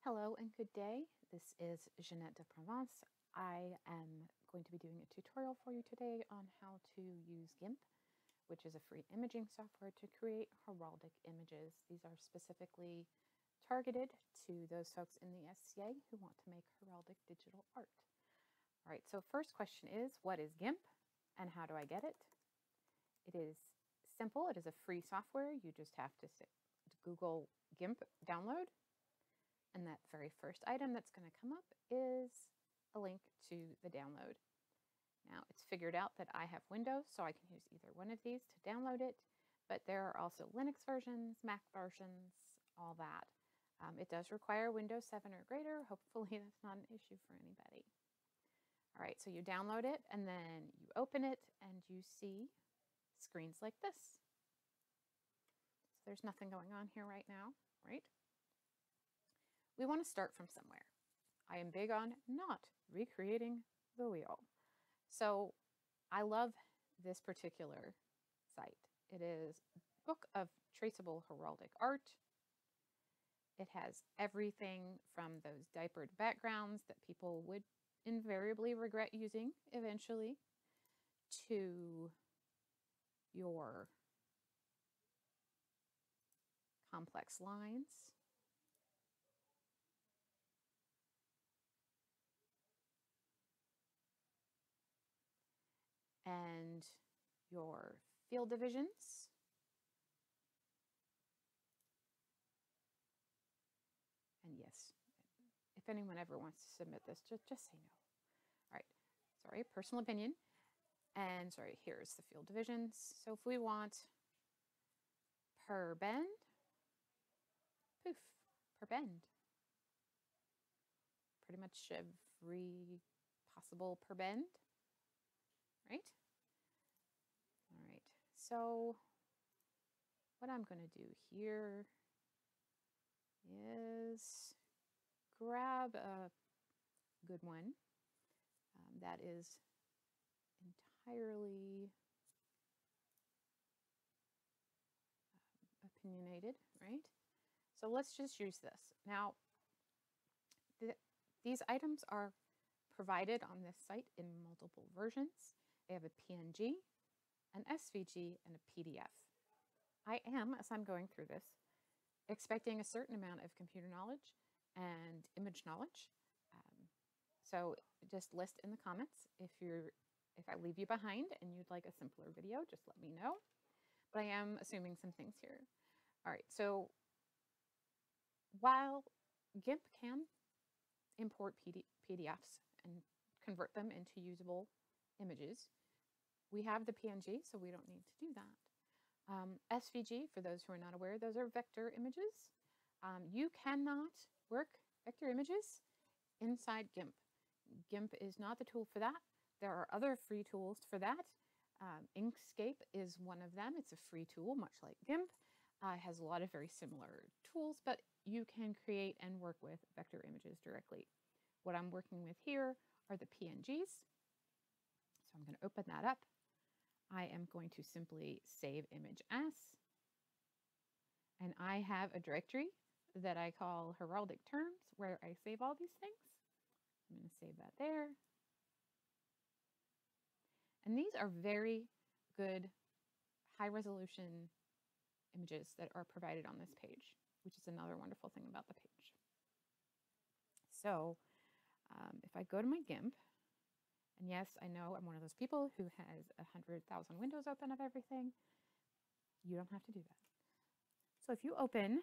Hello and good day. This is Jehanette de Provins. I am going to be doing a tutorial for you today on how to use GIMP, which is a free imaging software to create heraldic images. These are specifically targeted to those folks in the SCA who want to make heraldic digital art. All right, so first question is, what is GIMP and how do I get it? It is simple. It is a free software. You just have to Google GIMP download and that very first item that's going to come up is a link to the download. Now it's figured out that I have Windows, so I can use either one of these to download it, but there are also Linux versions, Mac versions, all that. Um, it does require Windows 7 or greater. Hopefully that's not an issue for anybody. All right, so you download it and then you open it and you see screens like this. So there's nothing going on here right now, right? We want to start from somewhere. I am big on not recreating the wheel. So I love this particular site. It is Book of Traceable Heraldic Art. It has everything from those diapered backgrounds that people would invariably regret using eventually to your complex lines and your field divisions. And yes, if anyone ever wants to submit this, just, just say no. All right, sorry, personal opinion. And sorry, here's the field divisions. So if we want per bend, poof, per bend. Pretty much every possible per bend right? So what I'm going to do here is grab a good one um, that is entirely um, opinionated, right? So let's just use this. Now, the, these items are provided on this site in multiple versions. They have a PNG, an SVG, and a PDF. I am, as I'm going through this, expecting a certain amount of computer knowledge and image knowledge. Um, so just list in the comments if you're if I leave you behind and you'd like a simpler video, just let me know. But I am assuming some things here. All right, so while GIMP can import PD PDFs and convert them into usable images, we have the PNG, so we don't need to do that. Um, SVG, for those who are not aware, those are vector images. Um, you cannot work vector images inside GIMP. GIMP is not the tool for that. There are other free tools for that. Um, Inkscape is one of them. It's a free tool, much like GIMP. Uh, has a lot of very similar tools, but you can create and work with vector images directly. What I'm working with here are the PNGs. So I'm going to open that up. I am going to simply save image as. And I have a directory that I call heraldic terms where I save all these things. I'm going to save that there. And these are very good high resolution images that are provided on this page, which is another wonderful thing about the page. So um, if I go to my GIMP, and yes, I know I'm one of those people who has a 100,000 windows open of everything. You don't have to do that. So if you open,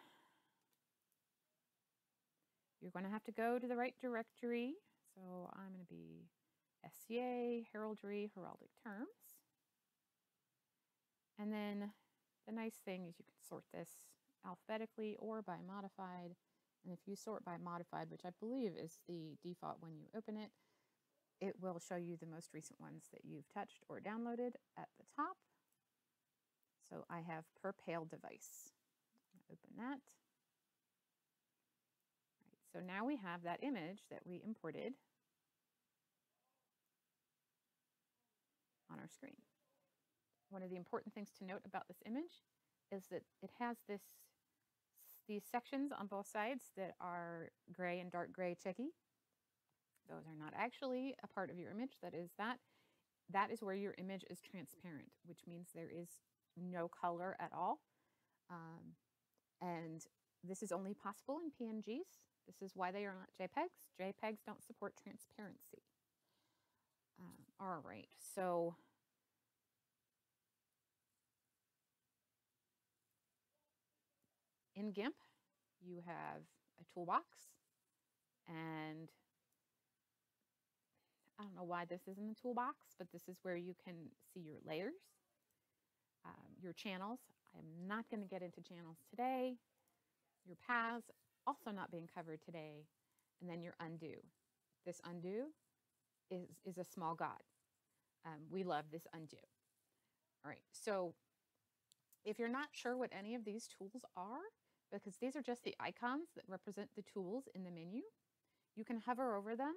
you're going to have to go to the right directory. So I'm going to be SCA, Heraldry, Heraldic Terms. And then the nice thing is you can sort this alphabetically or by modified. And if you sort by modified, which I believe is the default when you open it, it will show you the most recent ones that you've touched or downloaded at the top. So I have per pale device. Open that. Right, so now we have that image that we imported on our screen. One of the important things to note about this image is that it has this these sections on both sides that are gray and dark gray checky, those are not actually a part of your image. That is that. That is where your image is transparent, which means there is no color at all. Um, and this is only possible in PNGs. This is why they are not JPEGs. JPEGs don't support transparency. Um, all right, so in GIMP, you have a toolbox and I don't know why this is in the toolbox, but this is where you can see your layers, um, your channels. I'm not going to get into channels today. Your paths, also not being covered today. And then your undo. This undo is, is a small god. Um, we love this undo. All right, so if you're not sure what any of these tools are, because these are just the icons that represent the tools in the menu, you can hover over them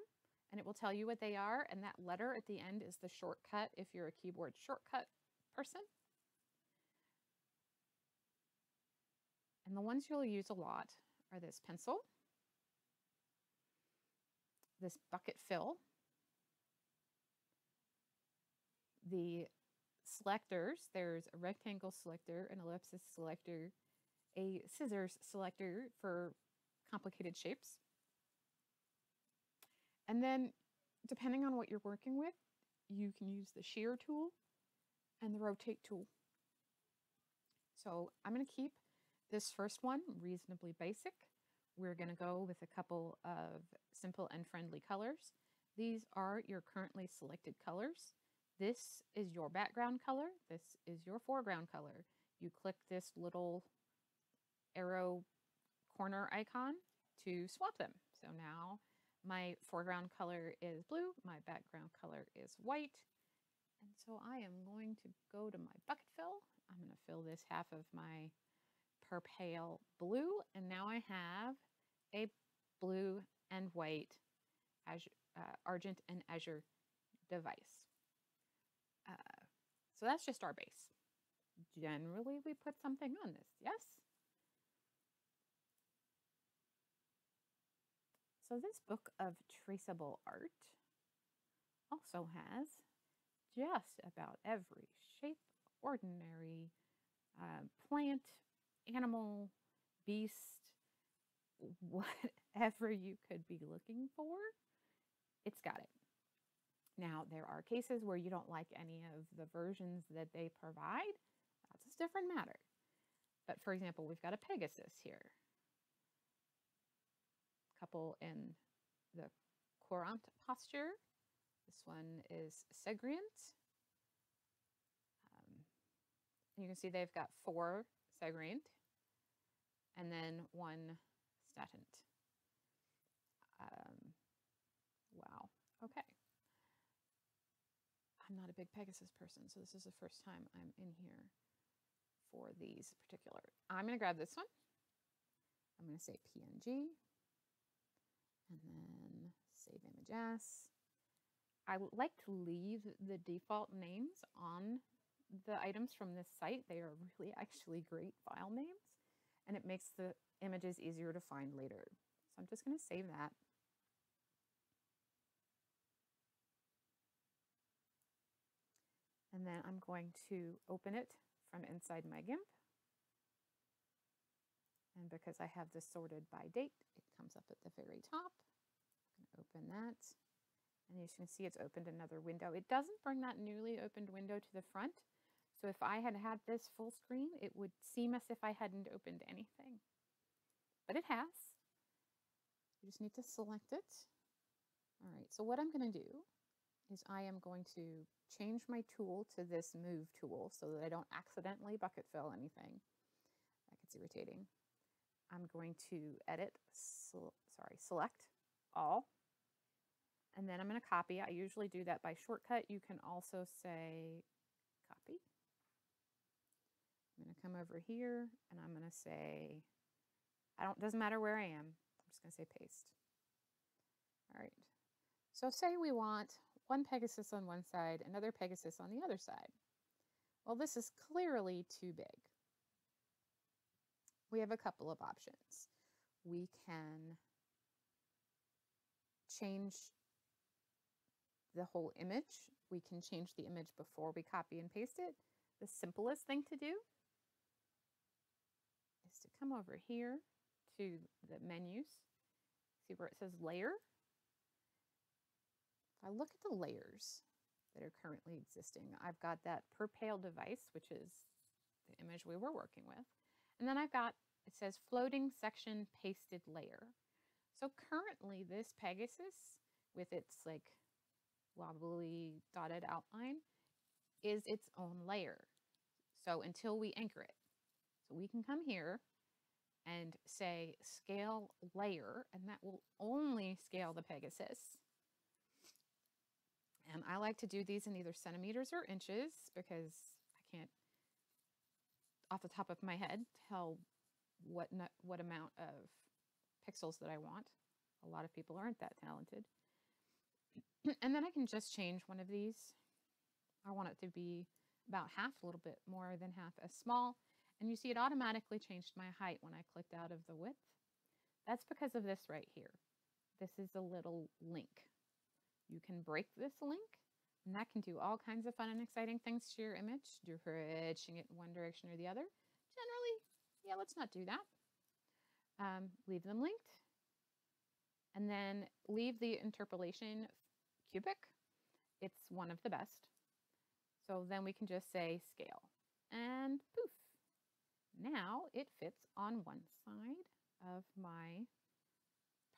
and it will tell you what they are. And that letter at the end is the shortcut if you're a keyboard shortcut person. And the ones you'll use a lot are this pencil, this bucket fill, the selectors, there's a rectangle selector, an ellipsis selector, a scissors selector for complicated shapes. And then depending on what you're working with, you can use the shear tool and the rotate tool. So I'm going to keep this first one reasonably basic. We're going to go with a couple of simple and friendly colors. These are your currently selected colors. This is your background color. This is your foreground color. You click this little arrow corner icon to swap them. So now my foreground color is blue, my background color is white. And so I am going to go to my bucket fill. I'm going to fill this half of my per pale blue. And now I have a blue and white azure, uh, argent and azure device. Uh, so that's just our base. Generally, we put something on this, yes? So this book of traceable art also has just about every shape, ordinary uh, plant, animal, beast, whatever you could be looking for, it's got it. Now, there are cases where you don't like any of the versions that they provide. That's a different matter. But for example, we've got a Pegasus here. Couple in the Courant posture. This one is Segreant. Um, you can see they've got four Segreant and then one Statant. Um, wow. Okay. I'm not a big Pegasus person, so this is the first time I'm in here for these particular. I'm going to grab this one. I'm going to say PNG and then save image as. I like to leave the default names on the items from this site. They are really actually great file names and it makes the images easier to find later. So I'm just going to save that. And then I'm going to open it from inside my GIMP. And because I have this sorted by date, comes up at the very top. I'm going to open that. And as you can see, it's opened another window. It doesn't bring that newly opened window to the front. So if I had had this full screen, it would seem as if I hadn't opened anything. But it has. You just need to select it. All right, so what I'm going to do is I am going to change my tool to this move tool so that I don't accidentally bucket fill anything. That gets irritating. I'm going to edit, sorry, select all. And then I'm going to copy. I usually do that by shortcut. You can also say copy. I'm going to come over here and I'm going to say, I don't, doesn't matter where I am. I'm just going to say paste. All right. So say we want one Pegasus on one side, another Pegasus on the other side. Well, this is clearly too big. We have a couple of options. We can change the whole image. We can change the image before we copy and paste it. The simplest thing to do is to come over here to the menus, see where it says layer. If I look at the layers that are currently existing, I've got that per pale device, which is the image we were working with. And then I've got, it says floating section pasted layer. So currently this Pegasus with its like wobbly dotted outline is its own layer. So until we anchor it. So we can come here and say scale layer, and that will only scale the Pegasus. And I like to do these in either centimeters or inches because I can't, off the top of my head, tell what, what amount of pixels that I want. A lot of people aren't that talented. and then I can just change one of these. I want it to be about half, a little bit more than half as small. And you see it automatically changed my height when I clicked out of the width. That's because of this right here. This is a little link. You can break this link and that can do all kinds of fun and exciting things to your image, pushing it in one direction or the other. Generally, yeah, let's not do that. Um, leave them linked and then leave the interpolation cubic. It's one of the best. So then we can just say scale and poof. Now it fits on one side of my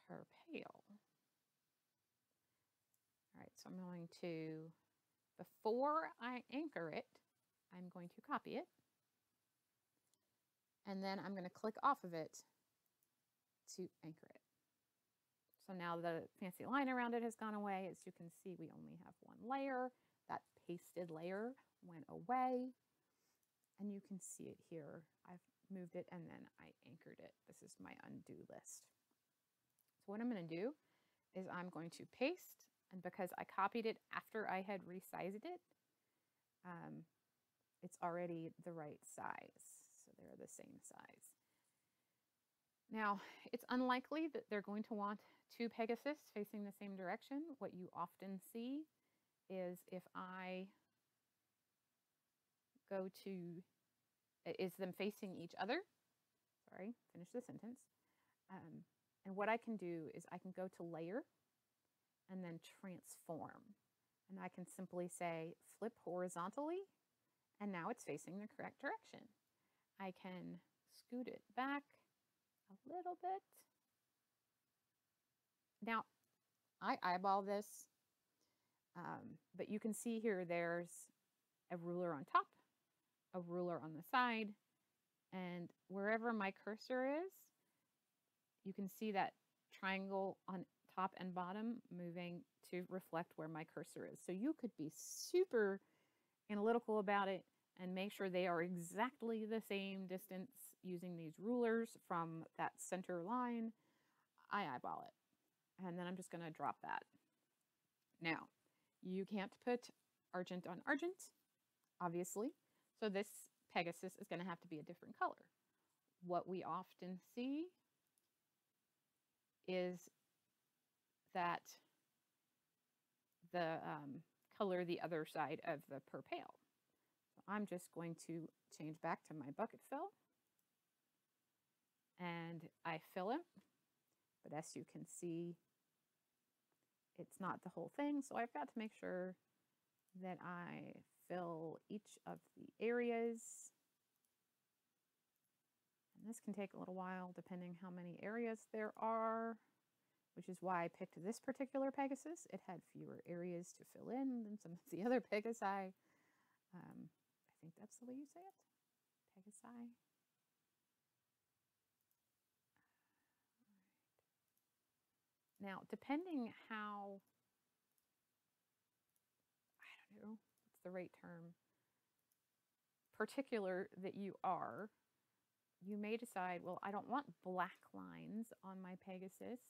per pale. All right, so I'm going to, before I anchor it, I'm going to copy it. And then I'm going to click off of it to anchor it. So now the fancy line around it has gone away. As you can see, we only have one layer. That pasted layer went away. And you can see it here. I've moved it and then I anchored it. This is my undo list. So what I'm going to do is I'm going to paste. And because I copied it after I had resized it, um, it's already the right size. So they're the same size. Now, it's unlikely that they're going to want two Pegasus facing the same direction. What you often see is if I go to, is them facing each other. Sorry, finish the sentence. Um, and what I can do is I can go to layer and then transform. And I can simply say flip horizontally and now it's facing the correct direction. I can scoot it back a little bit. Now, I eyeball this, um, but you can see here there's a ruler on top, a ruler on the side, and wherever my cursor is, you can see that triangle on top and bottom moving to reflect where my cursor is. So you could be super analytical about it and make sure they are exactly the same distance using these rulers from that center line. I eyeball it. And then I'm just going to drop that. Now, you can't put argent on argent, obviously. So this Pegasus is going to have to be a different color. What we often see is that the um, color the other side of the per pale. So I'm just going to change back to my bucket fill and I fill it. But as you can see, it's not the whole thing. So I've got to make sure that I fill each of the areas. And this can take a little while depending how many areas there are, which is why I picked this particular Pegasus. It had fewer areas to fill in than some of the other Pegasi. Um, I think that's the way you say it, Pegasi. Now, depending how, I don't know, what's the right term, particular that you are, you may decide, well, I don't want black lines on my Pegasus.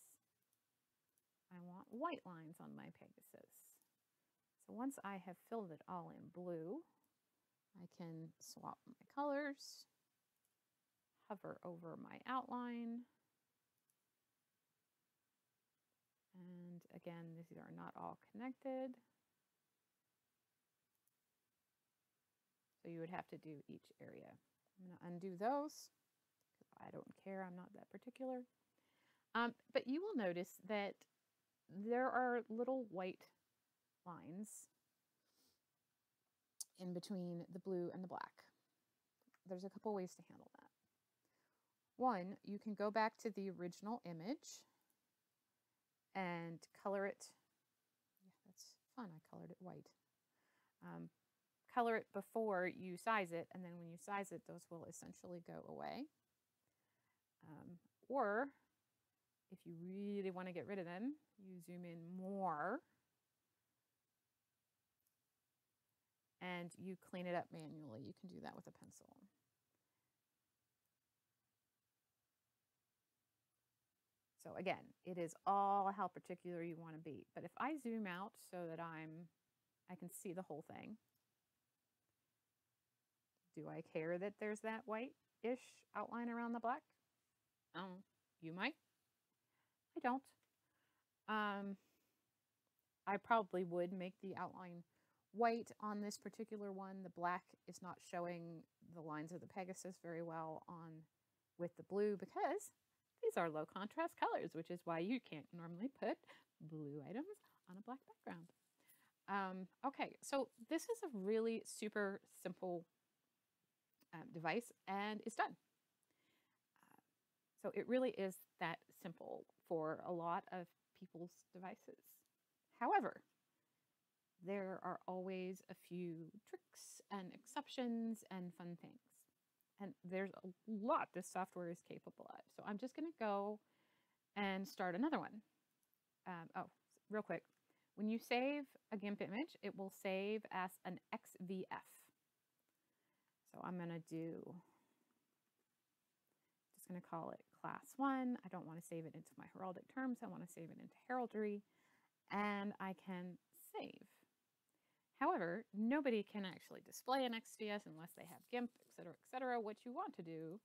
I want white lines on my Pegasus. So once I have filled it all in blue, I can swap my colors, hover over my outline. And again, these are not all connected. So you would have to do each area. I'm going to undo those because I don't care. I'm not that particular. Um, but you will notice that there are little white lines in between the blue and the black. There's a couple ways to handle that. One, you can go back to the original image and color it. Yeah, that's fun. I colored it white. Um, color it before you size it, and then when you size it, those will essentially go away. Um, or if you really want to get rid of them, you zoom in more and you clean it up manually. You can do that with a pencil. So again, it is all how particular you want to be. But if I zoom out so that I'm, I can see the whole thing. Do I care that there's that white-ish outline around the black? Um, you might. I don't. Um, I probably would make the outline white on this particular one. The black is not showing the lines of the Pegasus very well on with the blue because these are low contrast colors, which is why you can't normally put blue items on a black background. Um, okay, so this is a really super simple um, device and it's done. Uh, so it really is that simple for a lot of people's devices. However, there are always a few tricks and exceptions and fun things. And there's a lot this software is capable of. So I'm just going to go and start another one. Um, oh, real quick. When you save a GIMP image, it will save as an XCF. So I'm going to do, just going to call it class one. I don't want to save it into my heraldic terms. I want to save it into heraldry. And I can save. However, nobody can actually display an XCF unless they have GIMP, etc., etc. What you want to do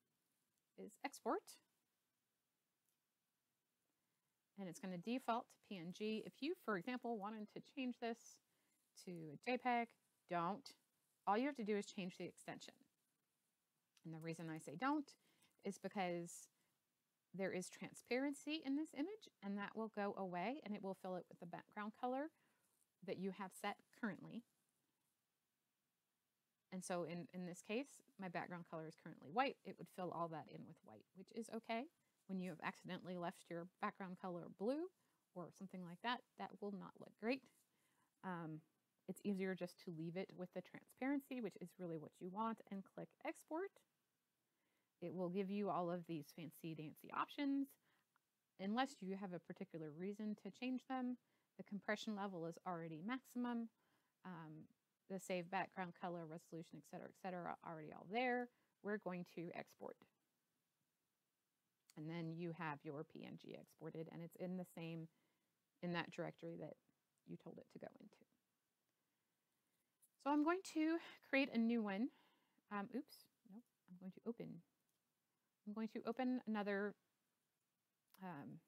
is export. And it's going to default to PNG. If you, for example, wanted to change this to a JPEG, don't. All you have to do is change the extension. And the reason I say don't is because there is transparency in this image and that will go away and it will fill it with the background color that you have set currently. And so in, in this case, my background color is currently white. It would fill all that in with white, which is okay. When you have accidentally left your background color blue or something like that, that will not look great. Um, it's easier just to leave it with the transparency, which is really what you want, and click export. It will give you all of these fancy dancy options. Unless you have a particular reason to change them, the compression level is already maximum. Um, the save background color, resolution, etc., etc., already all there. We're going to export. And then you have your PNG exported and it's in the same, in that directory that you told it to go into. So I'm going to create a new one. Um, oops, no, I'm going to open. I'm going to open another um,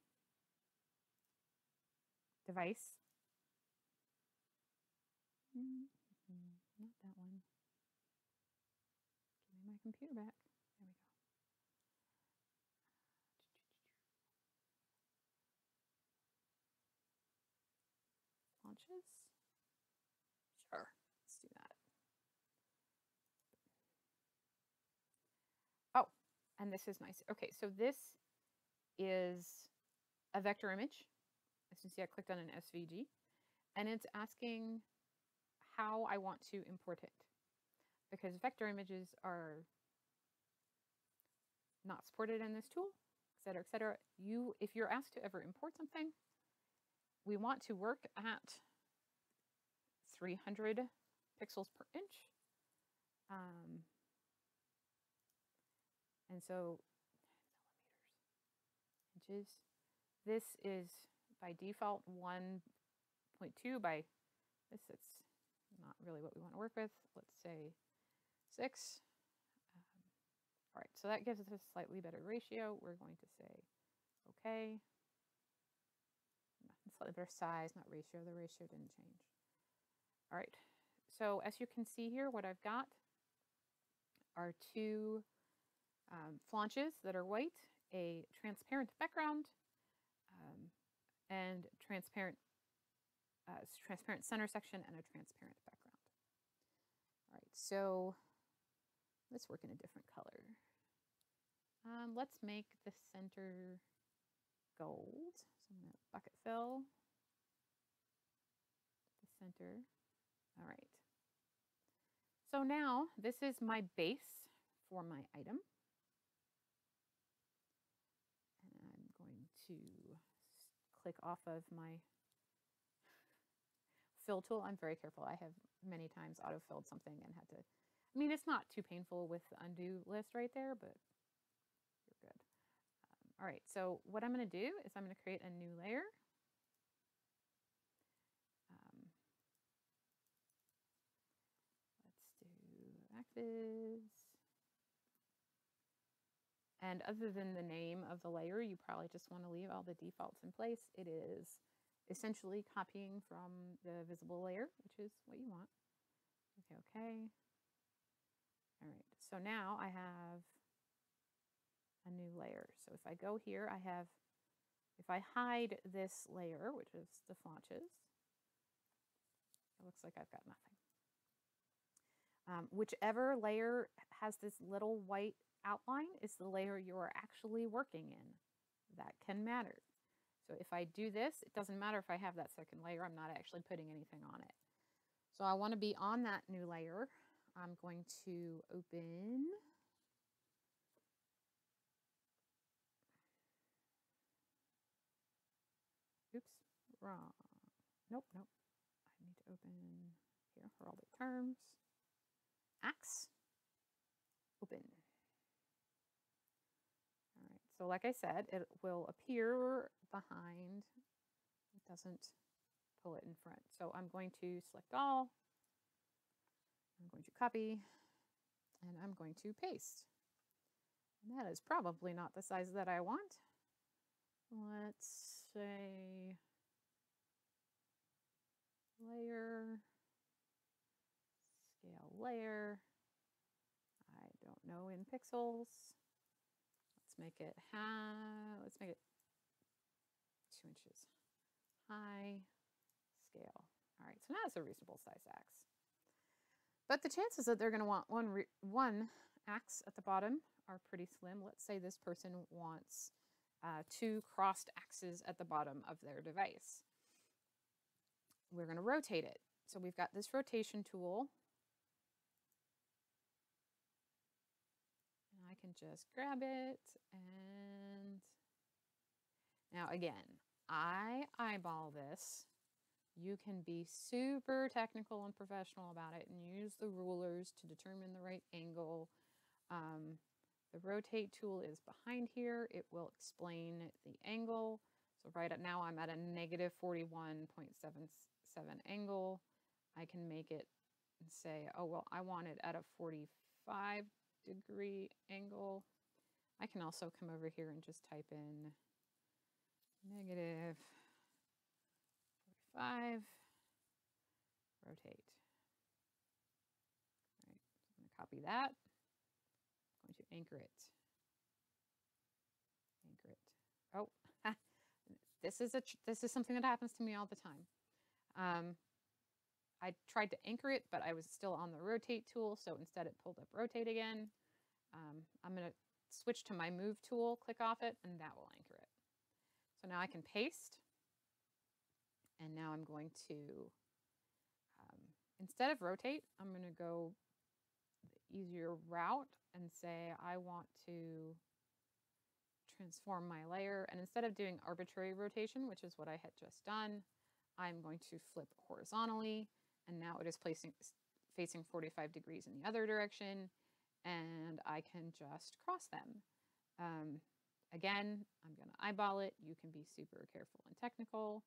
device. Mm -hmm, not that one. Give me my computer back. There we go. Launches. Sure, let's do that. Oh, and this is nice. Okay, so this is a vector image. As you can see, I clicked on an SVG and it's asking how I want to import it because vector images are not supported in this tool, et cetera, et cetera. You, if you're asked to ever import something, we want to work at 300 pixels per inch. Um, and so millimeters, inches. This is by default 1.2 by this it's not really what we want to work with let's say 6 um, All right, so that gives us a slightly better ratio. We're going to say okay. Slightly better size, not ratio. The ratio didn't change. All right, so as you can see here, what I've got are two um, flanches that are white, a transparent background, um, and transparent uh, transparent center section and a transparent background. All right, so let's work in a different color. Um, let's make the center gold. So I'm to bucket fill the center. All right. So now this is my base for my item. And I'm going to click off of my fill tool. I'm very careful. I have many times auto-filled something and had to, I mean, it's not too painful with the undo list right there, but you're good. Um, all right, so what I'm going to do is I'm going to create a new layer. Um, let's do Acviz. And other than the name of the layer, you probably just want to leave all the defaults in place. It is essentially copying from the visible layer, which is what you want. Okay, okay. All right, so now I have a new layer. So if I go here, I have, if I hide this layer, which is the flanches, it looks like I've got nothing. Um, whichever layer has this little white outline is the layer you're actually working in. That can matter. So if I do this, it doesn't matter if I have that second layer, I'm not actually putting anything on it. So I want to be on that new layer. I'm going to open Oops, wrong. Nope, nope. I need to open here, heraldic terms. Axe. Open. So like I said, it will appear behind. It doesn't pull it in front. So I'm going to select all. I'm going to copy and I'm going to paste. And that is probably not the size that I want. Let's say layer, scale layer. I don't know in pixels make it high, let's make it two inches high scale. All right, so now it's a reasonable size axe. But the chances that they're going to want one, one axe at the bottom are pretty slim. Let's say this person wants uh, two crossed axes at the bottom of their device. We're going to rotate it. So we've got this rotation tool can just grab it and now again, I eyeball this. You can be super technical and professional about it and use the rulers to determine the right angle. Um, the rotate tool is behind here. It will explain the angle. So right now I'm at a negative 41.77 angle. I can make it and say, oh, well, I want it at a 45 degree angle. I can also come over here and just type in negative 45, rotate. All right, so I'm going to copy that. I'm going to anchor it. Anchor it. Oh, this is a this is something that happens to me all the time. Um, I tried to anchor it, but I was still on the rotate tool. So instead it pulled up rotate again. Um, I'm going to switch to my move tool, click off it, and that will anchor it. So now I can paste. And now I'm going to, um, instead of rotate, I'm going to go the easier route and say I want to transform my layer. And instead of doing arbitrary rotation, which is what I had just done, I'm going to flip horizontally and now it is placing facing 45 degrees in the other direction and I can just cross them. Um, again, I'm going to eyeball it. You can be super careful and technical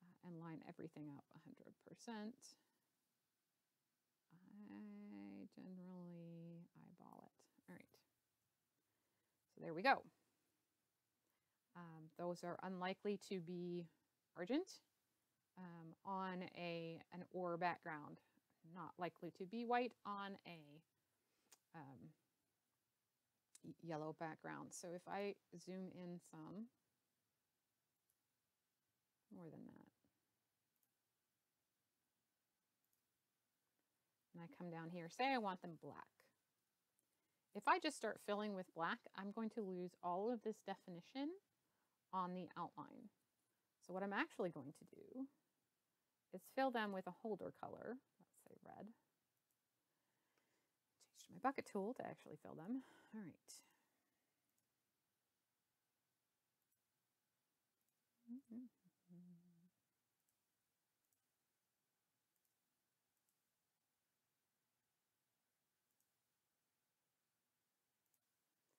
uh, and line everything up 100%. I generally eyeball it. All right. So there we go. Um, those are unlikely to be argent um, on a an or background, not likely to be white on a um, yellow background. So if I zoom in some, more than that, and I come down here, say I want them black. If I just start filling with black, I'm going to lose all of this definition on the outline. So what I'm actually going to do is fill them with a holder color, let's say red. My bucket tool to actually fill them. All right.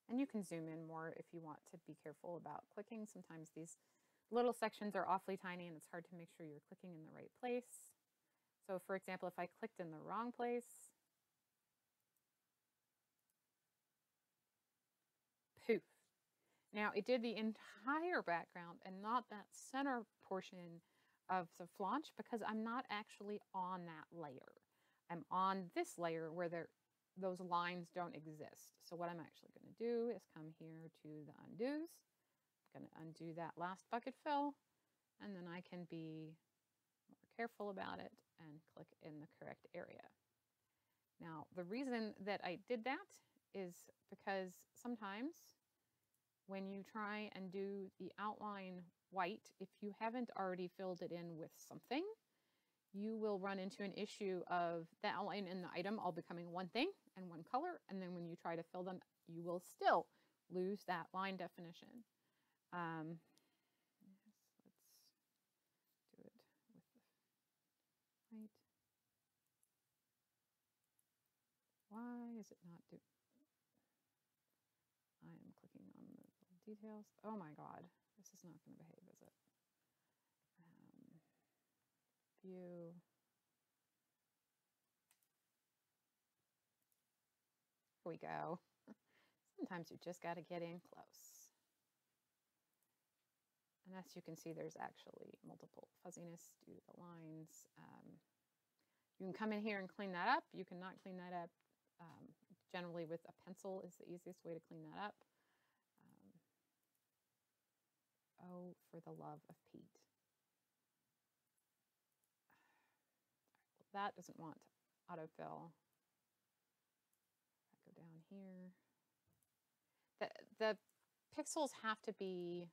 And you can zoom in more if you want to be careful about clicking. Sometimes these little sections are awfully tiny and it's hard to make sure you're clicking in the right place. So for example, if I clicked in the wrong place, poof. Now it did the entire background and not that center portion of the flanche because I'm not actually on that layer. I'm on this layer where there those lines don't exist. So what I'm actually going to do is come here to the undos. I'm going to undo that last bucket fill, and then I can be more careful about it and click in the correct area. Now, the reason that I did that is because sometimes when you try and do the outline white, if you haven't already filled it in with something, you will run into an issue of the outline and the item all becoming one thing and one color. And then when you try to fill them, you will still lose that line definition. Um, yes, let's do it with the white. Why is it not do? I am clicking on details. Oh my God, this is not going to behave, is it? Um, view. Here we go. Sometimes you just got to get in close. And as you can see, there's actually multiple fuzziness due to the lines. Um, you can come in here and clean that up. You cannot clean that up. Um, generally with a pencil is the easiest way to clean that up. Um, oh, for the love of Pete. That doesn't want autofill Go down here. The, the pixels have to be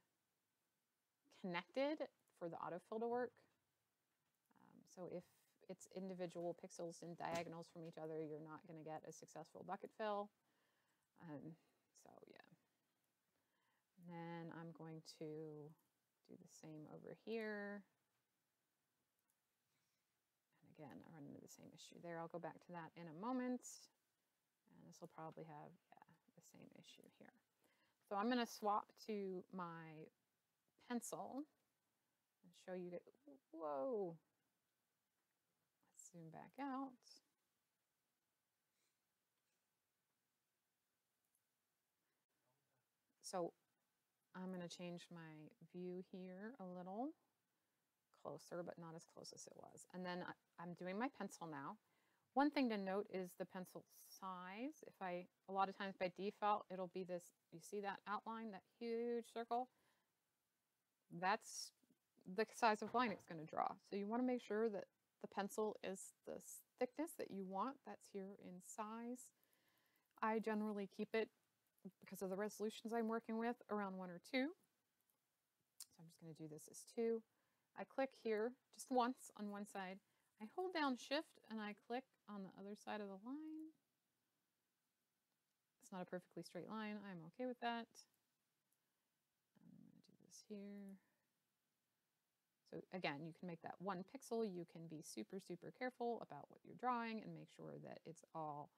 connected for the autofill to work. Um, so if it's individual pixels and diagonals from each other, you're not going to get a successful bucket fill. Um, so yeah. And then I'm to do the same over here. And again, I run into the same issue there. I'll go back to that in a moment. And this will probably have yeah, the same issue here. So I'm going to swap to my pencil and show you that, whoa. Let's zoom back out. So I'm going to change my view here a little closer, but not as close as it was. And then I'm doing my pencil now. One thing to note is the pencil size. If I, a lot of times by default, it'll be this, you see that outline, that huge circle? That's the size of line it's going to draw. So you want to make sure that the pencil is the thickness that you want. That's here in size. I generally keep it, because of the resolutions I'm working with, around one or two. So I'm just going to do this as two. I click here just once on one side I hold down shift and I click on the other side of the line. It's not a perfectly straight line. I'm okay with that. I'm going to do this here. So again, you can make that one pixel. You can be super, super careful about what you're drawing and make sure that it's all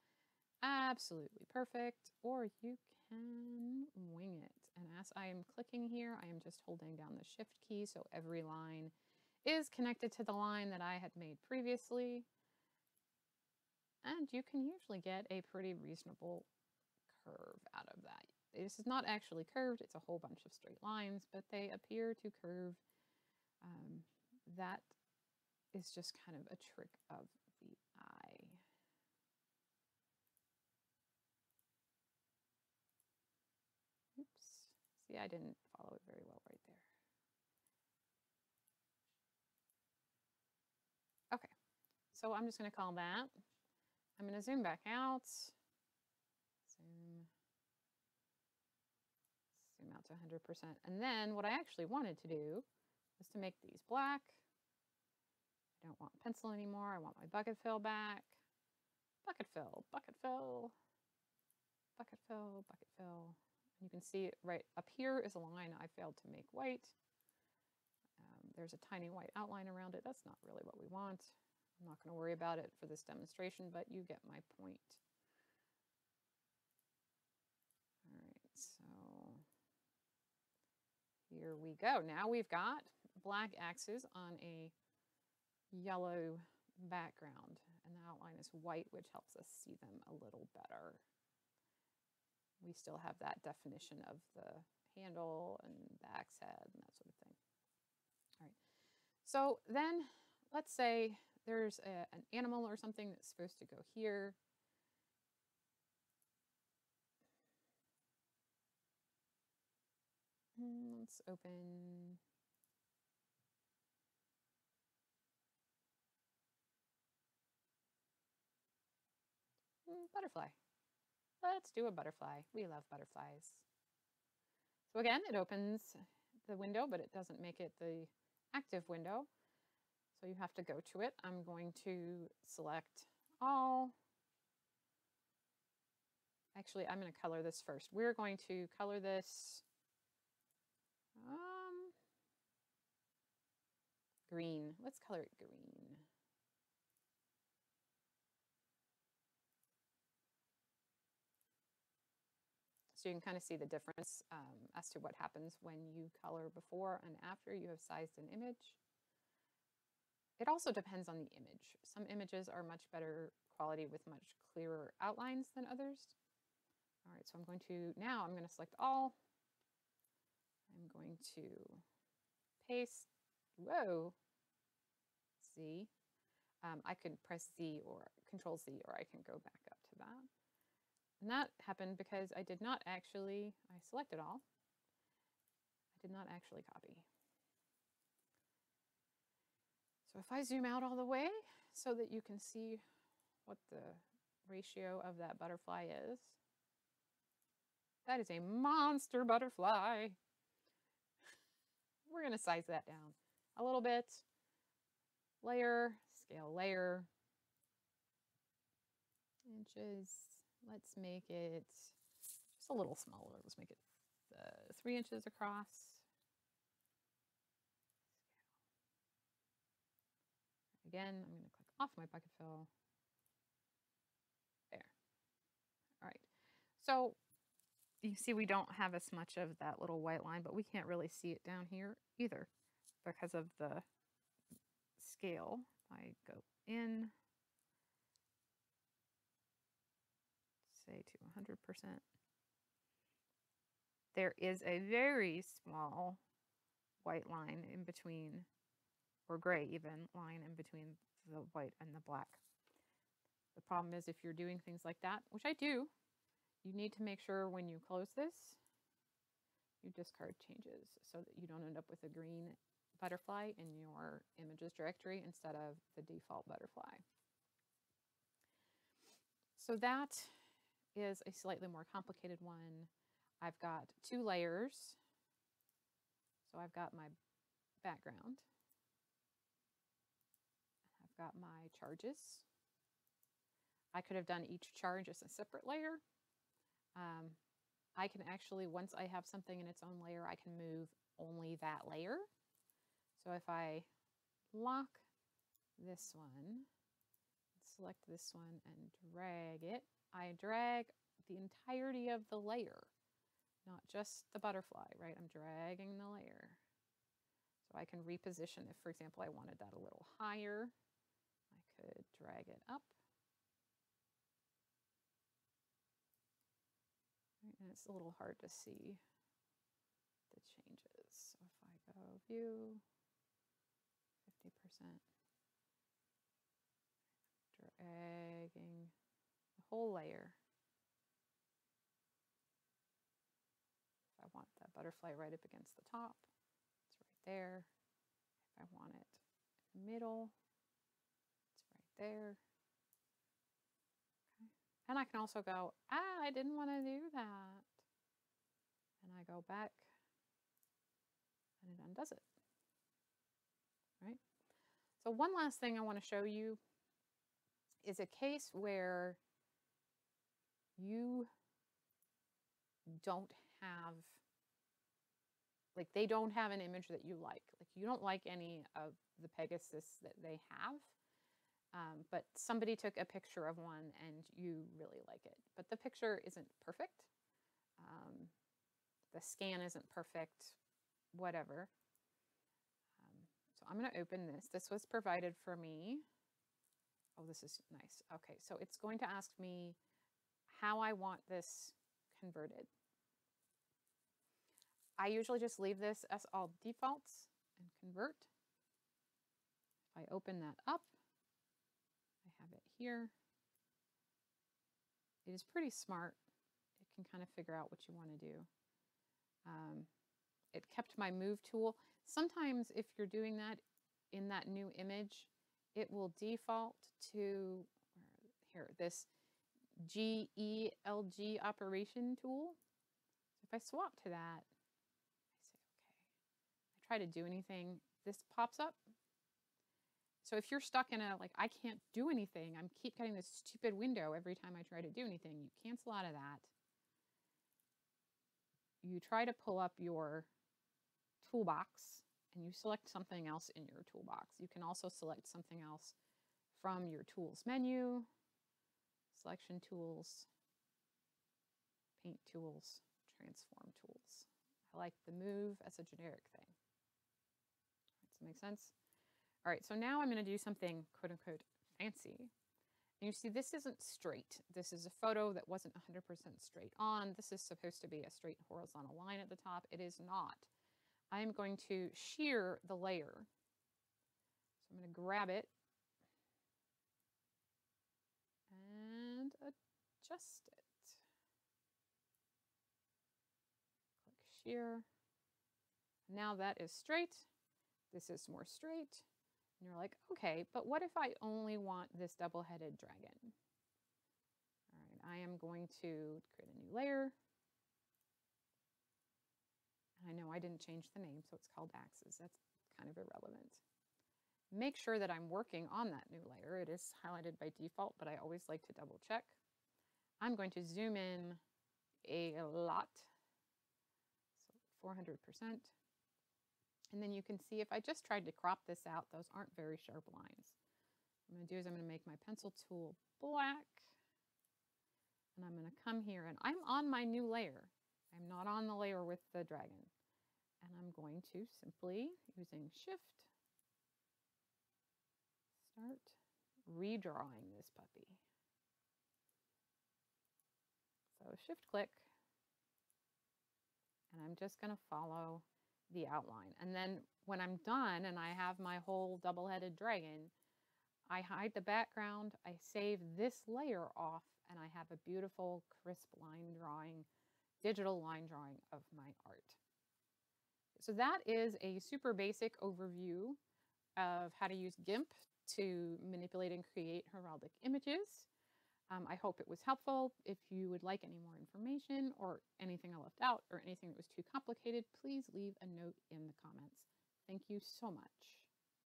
absolutely perfect, or you can wing it. And as I am clicking here, I am just holding down the shift key so every line is connected to the line that I had made previously. And you can usually get a pretty reasonable curve out of that. This is not actually curved, it's a whole bunch of straight lines, but they appear to curve. Um, that is just kind of a trick of the eye. Oops. See, I didn't follow it very well right there. Okay, so I'm just going to call that. I'm going to zoom back out. Zoom. Zoom out to 100%. And then what I actually wanted to do was to make these black. I don't want pencil anymore. I want my bucket fill back. Bucket fill, bucket fill, bucket fill, bucket fill. You can see right up here is a line I failed to make white. Um, there's a tiny white outline around it. That's not really what we want. I'm not going to worry about it for this demonstration, but you get my point. All right, so here we go. Now we've got black axes on a yellow background, and the outline is white, which helps us see them a little better we still have that definition of the handle and the axe head and that sort of thing. All right. So then let's say there's a, an animal or something that's supposed to go here. Hmm, let's open hmm, butterfly. Let's do a butterfly. We love butterflies. So again, it opens the window, but it doesn't make it the active window. So you have to go to it. I'm going to select all. Actually, I'm going to color this first. We're going to color this um, green. Let's color it green. So you can kind of see the difference um, as to what happens when you color before and after you have sized an image. It also depends on the image. Some images are much better quality with much clearer outlines than others. All right, so I'm going to, now I'm going to select all. I'm going to paste, whoa, Z. Um, I could press Z or Control Z or I can go back up to that. And that happened because I did not actually, I selected all. I did not actually copy. So if I zoom out all the way so that you can see what the ratio of that butterfly is, that is a monster butterfly. We're going to size that down a little bit. Layer, scale layer, inches, let's make it just a little smaller. Let's make it uh, three inches across. Again, I'm going to click off my bucket fill. There. All right. So you see we don't have as much of that little white line, but we can't really see it down here either because of the scale. I go in, say to 100%. There is a very small white line in between, or gray even, line in between the white and the black. The problem is if you're doing things like that, which I do, you need to make sure when you close this, you discard changes so that you don't end up with a green butterfly in your images directory instead of the default butterfly. So that is a slightly more complicated one. I've got two layers. So I've got my background. I've got my charges. I could have done each charge as a separate layer. Um, I can actually, once I have something in its own layer, I can move only that layer. So if I lock this one, select this one and drag it I drag the entirety of the layer, not just the butterfly, right? I'm dragging the layer. So I can reposition if, for example, I wanted that a little higher, I could drag it up. And it's a little hard to see the changes. So if I go view, 50%, dragging whole layer. If I want that butterfly right up against the top, it's right there. If I want it in the middle, it's right there. Okay. And I can also go, ah, I didn't want to do that. And I go back and it undoes it. Right? So one last thing I want to show you is a case where you don't have like they don't have an image that you like. Like you don't like any of the pegasus that they have um, but somebody took a picture of one and you really like it. But the picture isn't perfect. Um, the scan isn't perfect whatever. Um, so i'm going to open this. This was provided for me. Oh this is nice. Okay so it's going to ask me how I want this converted. I usually just leave this as all defaults and convert. If I open that up, I have it here. It is pretty smart. It can kind of figure out what you want to do. Um, it kept my move tool. Sometimes if you're doing that in that new image, it will default to here this GEGL operation tool. If I swap to that, I say, okay, I try to do anything, this pops up. So if you're stuck in a, like, I can't do anything, I'm keep getting this stupid window every time I try to do anything, you cancel out of that. You try to pull up your toolbox and you select something else in your toolbox. You can also select something else from your tools menu selection tools, paint tools, transform tools. I like the move as a generic thing. Does that make sense? All right, so now I'm going to do something quote unquote fancy. And you see, this isn't straight. This is a photo that wasn't 100% straight on. This is supposed to be a straight horizontal line at the top. It is not. I am going to shear the layer. So I'm going to grab it adjust it. Click shear. Now that is straight. This is more straight. And you're like, okay, but what if I only want this double-headed dragon? All right, I am going to create a new layer. I know I didn't change the name, so it's called axes. That's kind of irrelevant. Make sure that I'm working on that new layer. It is highlighted by default, but I always like to double check. I'm going to zoom in a lot, so 400%. And then you can see if I just tried to crop this out, those aren't very sharp lines. What I'm going to do is I'm going to make my pencil tool black. And I'm going to come here and I'm on my new layer. I'm not on the layer with the dragon. And I'm going to simply, using shift, start redrawing this puppy. So shift click, and I'm just going to follow the outline. And then when I'm done and I have my whole double-headed dragon, I hide the background, I save this layer off, and I have a beautiful crisp line drawing, digital line drawing of my art. So that is a super basic overview of how to use GIMP to manipulate and create heraldic images. Um, I hope it was helpful. If you would like any more information or anything I left out or anything that was too complicated, please leave a note in the comments. Thank you so much.